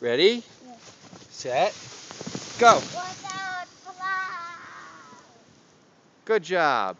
Ready? Yeah. Set. Go. Good job.